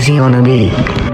easy on a beat.